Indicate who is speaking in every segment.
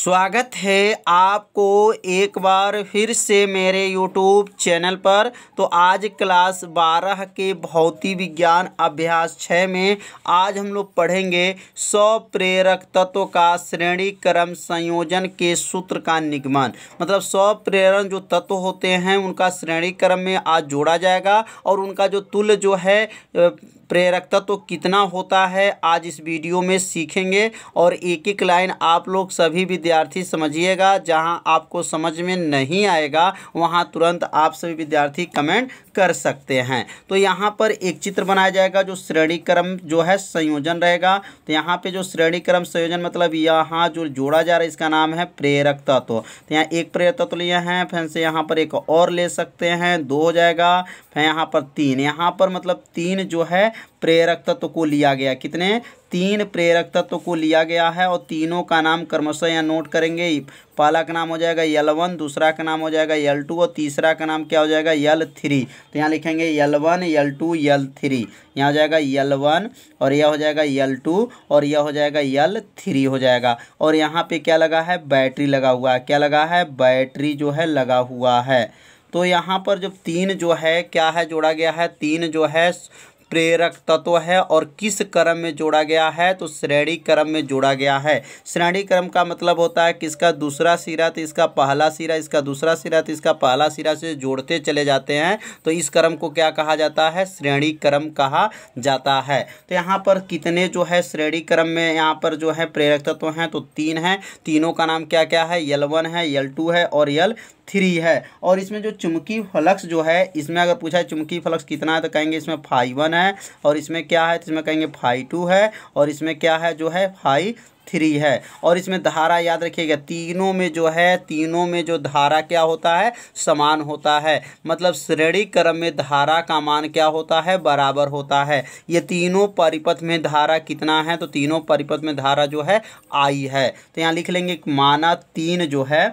Speaker 1: स्वागत है आपको एक बार फिर से मेरे यूट्यूब चैनल पर। तो आज क्लास बारह के भौतिक विज्ञान अभ्यास छः में आज हम लोग पढ़ेंगे सौ प्रेरक तत्व का श्रेणी क्रम संयोजन के सूत्र का निगमन। मतलब सौ प्रेरण जो तत्व होते हैं, उनका श्रेणी क्रम में आज जोड़ा जाएगा और उनका जो तुल्य जो है प्रेरक तत्व कितना होता है, आज इस वीडियो में सीखेंगे। और एक एक लाइन आप लोग सभी विद्यार्थी समझिएगा, जहाँ आपको समझ में नहीं आएगा, वहाँ तुरंत आप सभी विद्यार्थी कमेंट कर सकते हैं। तो यहाँ पर एक चित्र बनाया जाएगा, जो श्रेणी क्रम जो है संयोजन रहेगा। तो यहाँ पे जो श्रेणी क्रम संयोजन मतलब यहाँ जो जोड़ा जा रहा है, इसका नाम है प्रेरक तत्व। तो यहाँ एक प्रेरक तत्व लिए हैं, फिर से यहाँ पर एक और ले सकते हैं, दो हो जाएगा, फिर यहाँ पर तीन। यहाँ पर मतलब तीन जो है प्रेरक तत्व को लिया गया। कितने? तीन प्रेरक तत्व को लिया गया है और तीनों का नाम क्रमशः यहाँ नोट करेंगे। पहला का नाम हो जाएगा यल वन दूसरा का नाम हो जाएगा यल टू और तीसरा का नाम क्या हो जाएगा? यल थ्री तो यहाँ लिखेंगे L one L two L three यहाँ हो जाएगा यल वन और यह हो जाएगा यल टू और यह हो जाएगा यल थ्री हो जाएगा। और यहाँ पे क्या लगा है? बैटरी लगा हुआ है। क्या लगा है? बैटरी जो है लगा हुआ है। तो यहाँ पर जब तीन जो है, क्या है? जोड़ा गया है। तीन जो है प्रेरक तत्व है और किस क्रम में जोड़ा गया है? तो श्रेणी क्रम में जोड़ा गया है। श्रेणी क्रम का मतलब होता है कि इसका दूसरा सिरा तो इसका पहला सिरा, इसका दूसरा सिरा तो इसका पहला सिरा से जोड़ते चले जाते हैं। तो इस क्रम को क्या कहा जाता है? श्रेणी क्रम कहा जाता है। तो यहाँ पर कितने जो है श्रेणी क्रम में यहाँ पर जो है प्रेरक तत्व हैं? तो तीन हैं। तीनों का नाम क्या क्या है? यल वन है यल टू है और यल थ्री है। और इसमें जो चुमकी फ्लक्स जो है, इसमें अगर पूछा है चुमकी फ्लक्स कितना है तो कहेंगे इसमें फाइव वन है। और इसमें क्या है तो इसमें कहेंगे फाइव टू है। और इसमें क्या है जो है, फाइव थ्री है। और इसमें धारा याद रखिएगा, तीनों में जो है, तीनों में जो धारा क्या होता है, समान होता है। मतलब श्रेणी क्रम में धारा का मान क्या होता है, बराबर होता है। ये तीनों परिपथ में धारा कितना है तो तीनों परिपथ में धारा जो है, आई है। तो यहाँ लिख लेंगे माना तीन जो है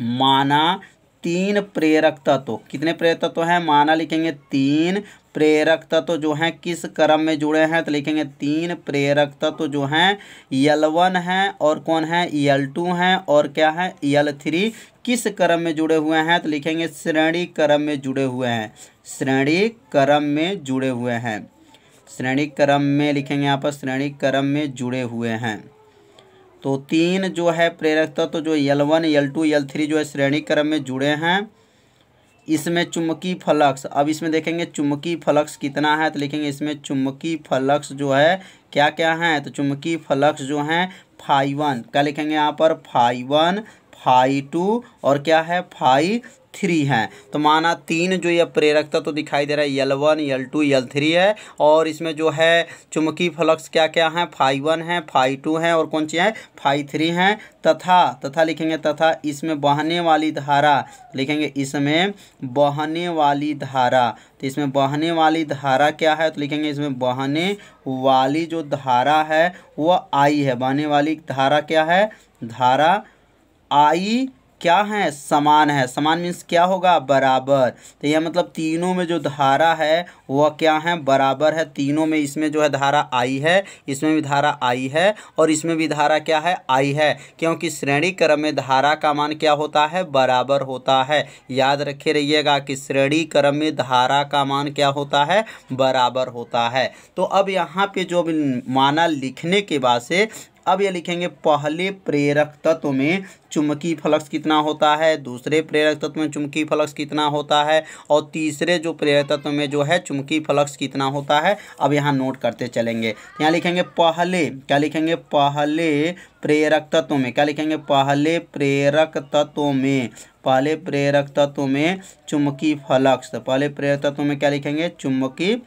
Speaker 1: माना तीन प्रेरक तत्व। कितने प्रेरक तत्व हैं? माना लिखेंगे तीन प्रेरक तत्व जो हैं, किस क्रम में जुड़े हैं? तो लिखेंगे तीन प्रेरक तत्व जो हैं यल वन है और कौन है? यल टू हैं और क्या है? यल थ्री किस क्रम में जुड़े हुए हैं? तो लिखेंगे श्रेणी क्रम में जुड़े हुए हैं। श्रेणी क्रम में जुड़े हुए हैं। श्रेणी क्रम में लिखेंगे यहाँ पर, श्रेणी क्रम में जुड़े हुए हैं। तो तीन जो है प्रेरक तत्व तो जो L one L two L three जो है श्रेणी क्रम में जुड़े हैं। इसमें चुम्बकी फलक्स, अब इसमें देखेंगे चुम्बकी फलक्स कितना है तो लिखेंगे इसमें चुम्बकी फलक्स जो है क्या क्या है? तो चुम्बकी फलक्स जो हैं फाइव वन। क्या लिखेंगे यहाँ पर? फाइव वन फाइव टू और क्या है? फाइव थ्री हैं। तो माना तीन जो ये प्रेरकता तो दिखाई दे रहा है L one L two L three है। और इसमें जो है चुम्बकीय फ्लक्स क्या क्या हैं? फाइव वन है फाइव टू है और कौन सी है? फाइव थ्री हैं। तथा तथा लिखेंगे तथा, इसमें बहने वाली धारा, लिखेंगे इसमें बहने वाली धारा। तो इसमें बहने वाली धारा क्या है? तो लिखेंगे इसमें बहने वाली जो धारा है वह आई है। बहने वाली धारा क्या है? धारा आई क्या है? समान है। समान मीन्स क्या होगा? बराबर। तो यह मतलब तीनों में जो धारा है, वह क्या है? बराबर है। तीनों में इसमें जो है धारा आई है, इसमें भी धारा आई है और इसमें भी धारा क्या है? आई है। क्योंकि श्रेणी क्रम में धारा का मान क्या होता है? बराबर होता है। याद रखे रहिएगा कि श्रेणी क्रम में धारा का मान क्या होता है? बराबर होता है। तो अब यहाँ पे जो माना लिखने के बाद से अब ये लिखेंगे, पहले प्रेरक तत्व में चुंबकीय फ्लक्स कितना होता है? दूसरे प्रेरक तत्व में चुंबकीय फ्लक्स कितना होता है? और तीसरे जो प्रेरक तत्व में जो है, चुंबकीय फ्लक्स कितना होता है? अब यहाँ नोट करते चलेंगे। यहाँ लिखेंगे, पहले, क्या लिखेंगे? पहले प्रेरक तत्व में, क्या लिखेंगे? पहले प्रेरक तत्व में, पहले प्रेरक तत्व में चुंबकीय फ्लक्स, पहले प्रेरक तत्व में क्या लिखेंगे? चुंबकीय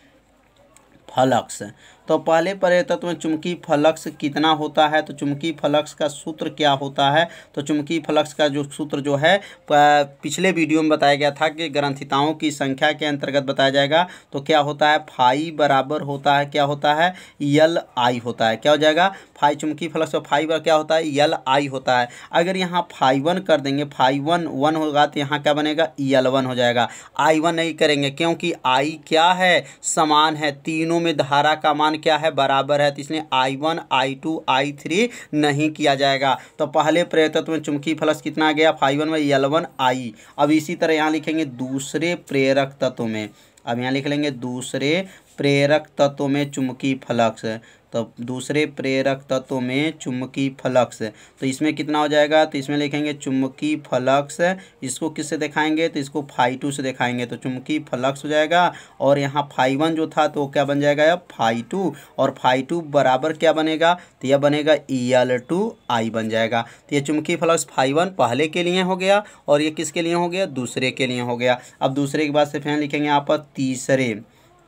Speaker 1: फ्लक्स। तो पहले परे में चुंबकीय फ्लक्स कितना होता है? तो चुंबकीय फ्लक्स का सूत्र क्या होता है? तो चुंबकीय फ्लक्स का जो सूत्र जो है पिछले वीडियो में बताया गया था कि ग्रंथिताओं की संख्या के अंतर्गत बताया जाएगा। तो क्या होता है? फाई बराबर होता है, क्या होता है? यल आई होता है। क्या हो जाएगा? फाई चुंबकीय फ्लक्स और फाई क्या होता है? यल आई होता है। अगर यहाँ फाई वन कर देंगे, फाई वन वन होगा तो यहाँ क्या बनेगा? यल वन हो जाएगा। आई वन नहीं करेंगे क्योंकि आई क्या है? समान है। तीनों में धारा का मान मान क्या है? बराबर है तो इसलिए I one I two I three नहीं किया जाएगा। तो पहले प्रेरित्व में चुमकी फलस कितना गया? फाइव वन में यल वन आई अब इसी तरह यहाँ लिखेंगे दूसरे प्रेरक तत्व में। अब यहाँ लिख लेंगे दूसरे प्रेरक तत्व में चुंबकीय फ्लक्स तो दूसरे प्रेरक तत्व में चुंबकीय फ्लक्स तो इसमें कितना हो जाएगा? तो इसमें लिखेंगे चुंबकीय फ्लक्स। इसको किससे दिखाएँगे? तो इसको फाई टू से दिखाएँगे। तो चुंबकीय फ्लक्स हो जाएगा। और यहाँ फाई वन जो था तो क्या बन जाएगा? अब फाई टू। और फाई टू बराबर क्या बनेगा? तो यह बनेगा ई एल टू आई बन जाएगा। तो ये चुंबकीय फ्लक्स फाई वन पहले के लिए हो गया। और ये किसके लिए हो गया? दूसरे के लिए हो गया। अब दूसरे के बाद से फिर लिखेंगे यहाँ पर तीसरे।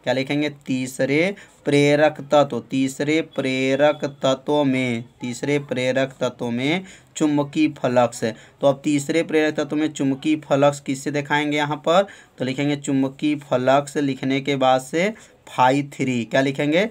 Speaker 1: क्या लिखेंगे? तीसरे प्रेरक तत्व, तीसरे प्रेरक तत्व में, तीसरे प्रेरक तत्व में चुंबकीय है तो अब तीसरे प्रेरक तत्व में चुम्बकी फलक्स किससे दिखाएँगे यहाँ पर? तो लिखेंगे चुम्बकी फलक्स लिखने के बाद से फाइव थ्री क्या लिखेंगे?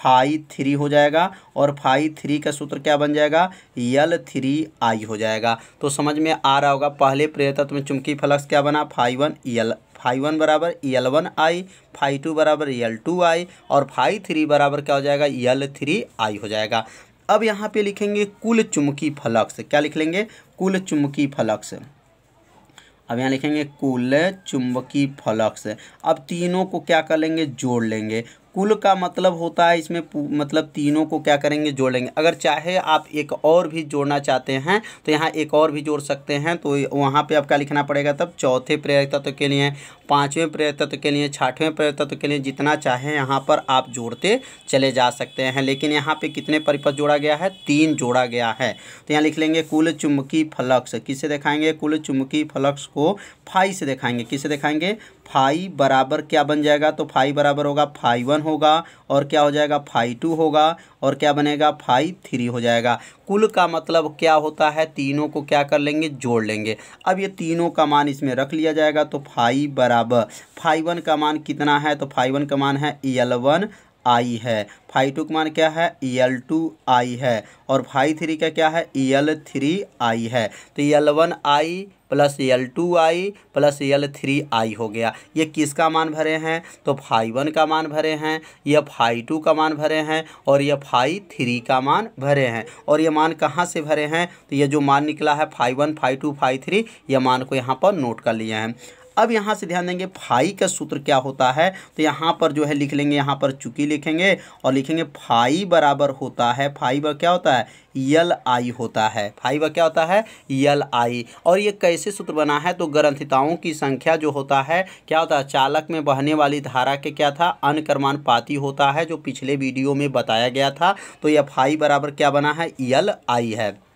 Speaker 1: फाई थ्री हो जाएगा और फाई थ्री का सूत्र क्या बन जाएगा? यल थ्री आई हो जाएगा। तो समझ में आ रहा होगा, पहले तत्व में चुंबकीय फ्लक्स क्या बना? Phi one L five one बराबर L one I five two बराबर यल टू आई और फाइव थ्री बराबर क्या हो जाएगा? यल थ्री आई हो जाएगा। अब यहाँ पे लिखेंगे कुल चुंबकीय फ्लक्स। क्या लिख लेंगे? कुल चुंबकीय फ्लक्स। अब यहाँ लिखेंगे कुल चुंबकीय फ्लक्स। अब तीनों को क्या कर लेंगे? जोड़ लेंगे। कुल का मतलब होता है इसमें मतलब तीनों को क्या करेंगे, जोड़ लेंगे। अगर चाहे आप एक और भी जोड़ना चाहते हैं तो यहाँ एक और भी जोड़ सकते हैं तो वहाँ पे आपका लिखना पड़ेगा तब? चौथे प्रेरक तत्व के लिए, पाँचवें प्रेरक तत्व के लिए, छठवें प्रेरक तत्व के लिए जितना चाहे यहाँ पर आप जोड़ते चले जा सकते हैं। लेकिन यहाँ पे कितने परिपथ जोड़ा गया है? तीन जोड़ा गया है। तो यहाँ लिख लेंगे कुल चुम्बकीय फ्लक्स। किससे दिखाएँगे? कुल चुम्बकीय फ्लक्स को फाई से दिखाएँगे। किससे दिखाएँगे? फाई बराबर क्या बन जाएगा? तो फाई बराबर होगा, फाई वन होगा और क्या हो जाएगा? फाई टू होगा और क्या बनेगा? फाई थ्री हो जाएगा। कुल का मतलब क्या होता है? तीनों को क्या कर लेंगे? जोड़ लेंगे। अब ये तीनों का मान इसमें रख लिया जाएगा तो फाई बराबर, फाई वन का मान कितना है? तो फाई वन का मान है एल वन आई है। फाइव टू का मान क्या है? ई एल टू आई है। और फाइव थ्री का क्या है? ई एल थ्री आई है। तो E L one I plus L two I plus L three I हो गया। ये किसका मान भरे हैं? तो फाइव वन का मान भरे हैं। यह फाइव टू का मान भरे हैं। और यह फाइव थ्री का मान भरे हैं। और ये मान कहाँ से भरे हैं? तो ये जो मान निकला है five one five two five three ये मान को यहाँ पर नोट कर लिए हैं। अब यहाँ से ध्यान देंगे फाई का सूत्र क्या होता है? तो यहाँ पर जो है लिख लेंगे, यहाँ पर चुकी लिखेंगे और लिखेंगे फाई बराबर होता है, फाई बर क्या होता है? यल आई होता है। फाई बर क्या होता है? यल आई। और ये कैसे सूत्र बना है? तो ग्रंथिताओं की संख्या जो होता है, क्या होता है? चालक में बहने वाली धारा के क्या था? अनकर्मान पाती होता है, जो पिछले वीडियो में बताया गया था। तो यह फाई बराबर क्या बना है? यल आई है।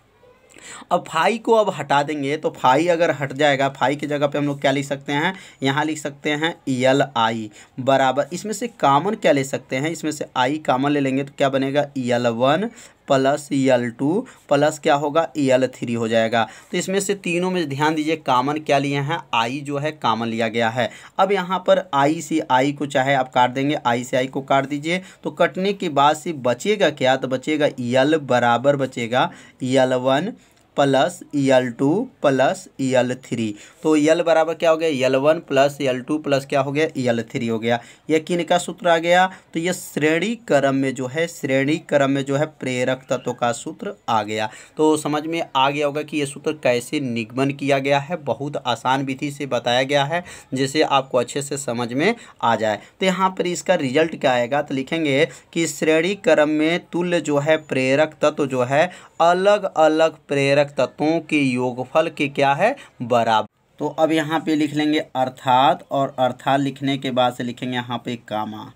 Speaker 1: अब फाई को अब हटा देंगे तो फाई अगर हट जाएगा, फाई की जगह पे हम लोग क्या लिख सकते हैं? यहाँ लिख सकते हैं यल आई बराबर। इसमें से कामन क्या ले सकते हैं? इसमें से आई कामन ले लेंगे तो क्या बनेगा? L one plus L two, plus क्या होगा? एल थ्री हो जाएगा। तो इसमें से तीनों में ध्यान दीजिए, कामन क्या लिए हैं? आई जो है, कामन लिया गया है। अब यहाँ पर आई से आई को चाहे आप काट देंगे, आई से आई को काट दीजिए। तो कटने के बाद से बचेगा क्या? तो बचेगा एल बराबर बचेगा L one plus L two plus L three. तो यल बराबर क्या हो गया? L one plus L two plus क्या हो गया? यल थ्री हो गया। यह किन का सूत्र आ गया? तो यह श्रेणी क्रम में जो है श्रेणी क्रम में जो है प्रेरक तत्व का सूत्र आ गया। तो समझ में आ गया होगा कि यह सूत्र कैसे निगमन किया गया है। बहुत आसान विधि से बताया गया है, जिसे आपको अच्छे से समझ में आ जाए। तो यहाँ पर इसका रिज़ल्ट क्या आएगा? तो लिखेंगे कि श्रेणी क्रम में तुल्य जो है, प्रेरक तत्व जो है अलग अलग प्रेरक तत्वों के योगफल के क्या है? बराबर। तो अब यहाँ पे लिख लेंगे अर्थात और अर्थात लिखने के बाद से लिखेंगे यहाँ पे कामा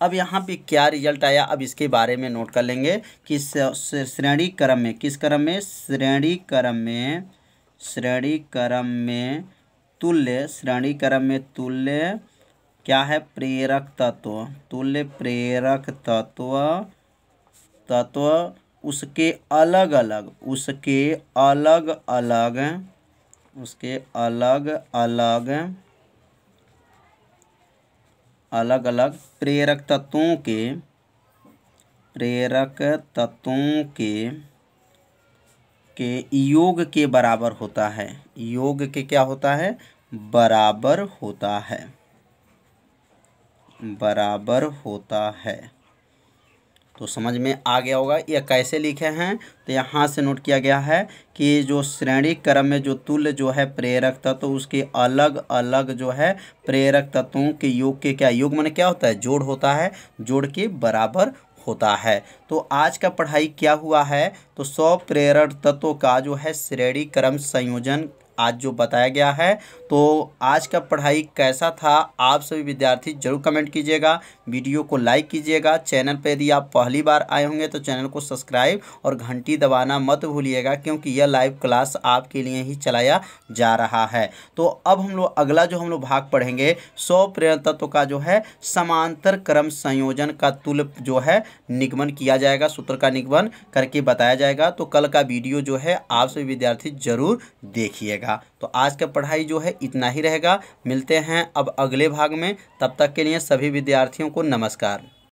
Speaker 1: अब यहाँ पे क्या रिज़ल्ट आया? अब इसके बारे में नोट कर लेंगे कि श्रेणी क्रम में, किस क्रम में? श्रेणी क्रम में श्रेणी क्रम में तुल्य श्रेणी क्रम में तुल्य क्या है? प्रेरक तत्व। तुल्य प्रेरक तत्व तत्व उसके अलग अलग, उसके अलग अलग, उसके अलग अलग अलग अलग प्रेरक तत्वों के, प्रेरक तत्वों के के योग के बराबर होता है। योग के क्या होता है? बराबर होता है। बराबर होता है। तो समझ में आ गया होगा यह कैसे लिखे हैं। तो यहाँ से नोट किया गया है कि जो श्रेणी क्रम में जो तुल्य जो है प्रेरक तत्व तो उसके अलग अलग जो है प्रेरक तत्वों के योग के क्या योग मैंने क्या होता है? जोड़ होता है, जोड़ के बराबर होता है। तो आज का पढ़ाई क्या हुआ है? तो सौ प्रेरक तत्वों का जो है श्रेणी क्रम संयोजन आज जो बताया गया है तो आज का पढ़ाई कैसा था, आप सभी विद्यार्थी ज़रूर कमेंट कीजिएगा, वीडियो को लाइक कीजिएगा, चैनल पर यदि आप पहली बार आए होंगे तो चैनल को सब्सक्राइब और घंटी दबाना मत भूलिएगा, क्योंकि यह लाइव क्लास आपके लिए ही चलाया जा रहा है। तो अब हम लोग, अगला जो हम लोग भाग पढ़ेंगे, सौ प्रेरण तत्व का जो है, समांतर क्रम संयोजन का तुल जो है, निगमन किया जाएगा, सूत्र का निगमन करके बताया जाएगा। तो कल का वीडियो जो है, आप सभी विद्यार्थी ज़रूर देखिएगा। रहेगा तो आज का पढ़ाई जो है, इतना ही रहेगा। मिलते हैं अब अगले भाग में। तब तक के लिए सभी विद्यार्थियों को नमस्कार।